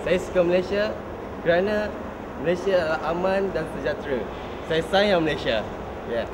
Saya suka Malaysia kerana Malaysia adalah aman dan sejahtera. Saya sayang Malaysia. Yeah.